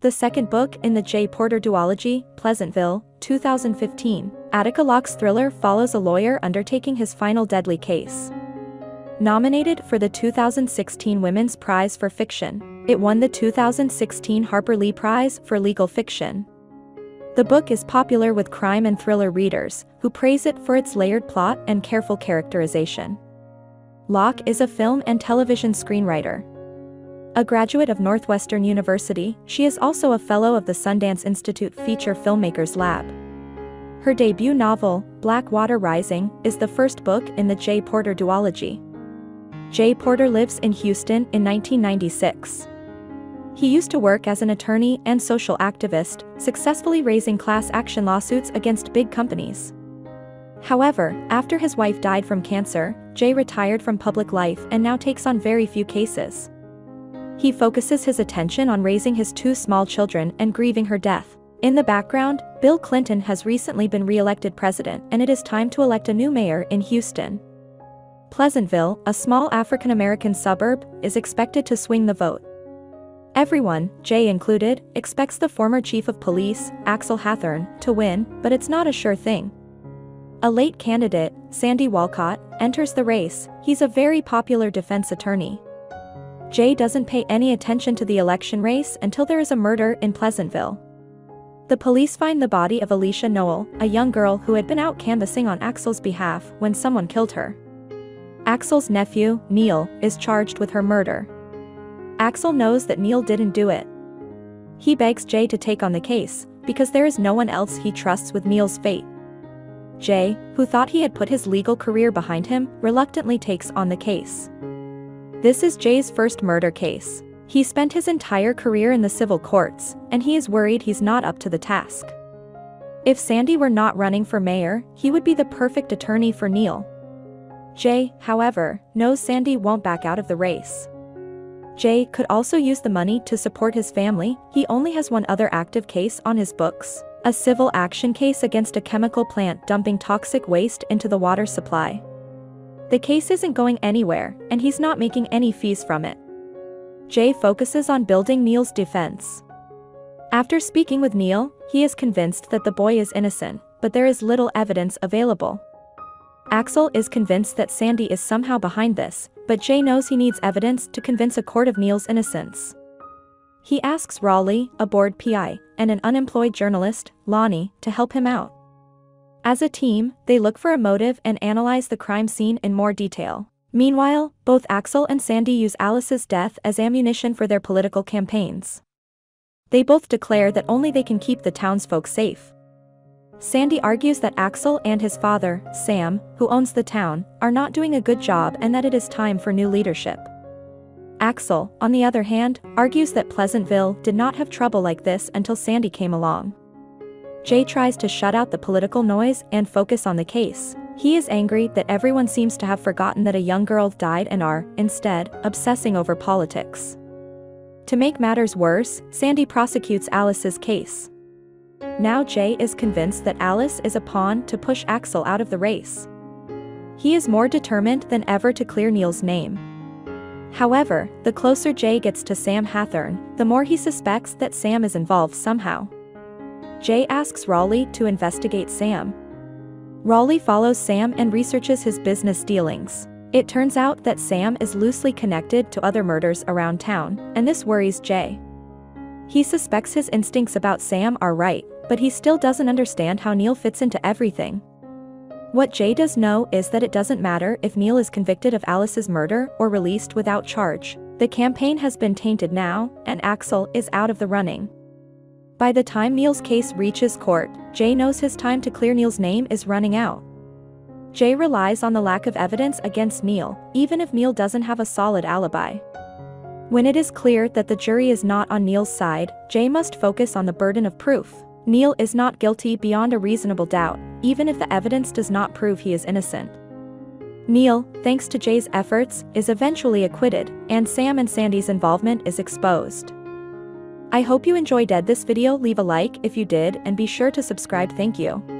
The second book in the Jay Porter duology, Pleasantville, 2015, Attica Locke's thriller follows a lawyer undertaking his final deadly case. Nominated for the 2016 Women's Prize for Fiction, it won the 2016 Harper Lee Prize for Legal Fiction. The book is popular with crime and thriller readers, who praise it for its layered plot and careful characterization. Locke is a film and television screenwriter, a graduate of Northwestern University, she is also a fellow of the Sundance Institute Feature Filmmakers Lab. Her debut novel, Blackwater Rising, is the first book in the Jay Porter duology. Jay Porter lives in Houston in 1996. He used to work as an attorney and social activist, successfully raising class action lawsuits against big companies. However, after his wife died from cancer, Jay retired from public life and now takes on very few cases. He focuses his attention on raising his two small children and grieving her death. In the background, Bill Clinton has recently been re-elected president and it is time to elect a new mayor in Houston. Pleasantville, a small African-American suburb, is expected to swing the vote. Everyone, Jay included, expects the former chief of police, Axel Hathorne, to win, but it's not a sure thing. A late candidate, Sandy Walcott, enters the race, he's a very popular defense attorney. Jay doesn't pay any attention to the election race until there is a murder in Pleasantville. The police find the body of Alicia Noel, a young girl who had been out canvassing on Axel's behalf when someone killed her. Axel's nephew, Neil, is charged with her murder. Axel knows that Neil didn't do it. He begs Jay to take on the case, because there is no one else he trusts with Neil's fate. Jay, who thought he had put his legal career behind him, reluctantly takes on the case. This is Jay's first murder case. He spent his entire career in the civil courts, and he is worried he's not up to the task. If Sandy were not running for mayor, he would be the perfect attorney for Neil. Jay, however, knows Sandy won't back out of the race. Jay could also use the money to support his family, he only has one other active case on his books, a civil action case against a chemical plant dumping toxic waste into the water supply. The case isn't going anywhere, and he's not making any fees from it. Jay focuses on building Neil's defense. After speaking with Neil, he is convinced that the boy is innocent, but there is little evidence available. Axel is convinced that Sandy is somehow behind this, but Jay knows he needs evidence to convince a court of Neil's innocence. He asks Raleigh, a bored PI, and an unemployed journalist, Lonnie, to help him out. As a team, they look for a motive and analyze the crime scene in more detail. Meanwhile, both Axel and Sandy use Alice's death as ammunition for their political campaigns. They both declare that only they can keep the townsfolk safe. Sandy argues that Axel and his father, Sam, who owns the town, are not doing a good job and that it is time for new leadership. Axel, on the other hand, argues that Pleasantville did not have trouble like this until Sandy came along. Jay tries to shut out the political noise and focus on the case. He is angry that everyone seems to have forgotten that a young girl died and are, instead, obsessing over politics. To make matters worse, Sandy prosecutes Alice's case. Now Jay is convinced that Alice is a pawn to push Axel out of the race. He is more determined than ever to clear Neil's name. However, the closer Jay gets to Sam Hathorne, the more he suspects that Sam is involved somehow. Jay asks Raleigh to investigate Sam. Raleigh follows Sam and researches his business dealings. It turns out that Sam is loosely connected to other murders around town, and this worries Jay. He suspects his instincts about Sam are right, but he still doesn't understand how Neil fits into everything. What Jay does know is that it doesn't matter if Neil is convicted of Alice's murder or released without charge. The campaign has been tainted now, and Axel is out of the running. By the time Neil's case reaches court, Jay knows his time to clear Neil's name is running out. Jay relies on the lack of evidence against Neil, even if Neil doesn't have a solid alibi. When it is clear that the jury is not on Neil's side, Jay must focus on the burden of proof. Neil is not guilty beyond a reasonable doubt, even if the evidence does not prove he is innocent. Neil, thanks to Jay's efforts, is eventually acquitted, and Sam and Sandy's involvement is exposed. I hope you enjoyed this video leave a like if you did and be sure to subscribe thank you.